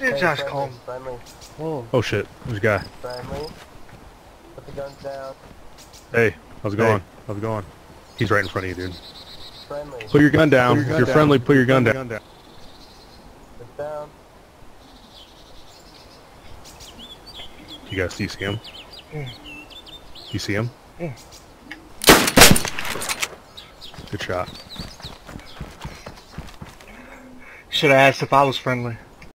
Yeah, Hey, Josh, calm. Whoa. Oh shit, there's a guy. friendly. Put the guns down. Hey, how's it going? How's it going? He's right in front of you, dude. Friendly. Put your gun down. Your gun if you're down. friendly, put your gun down. It's down. You guys, do you see him? Mm. You see him? Mm. Good shot. Should have asked if I was friendly.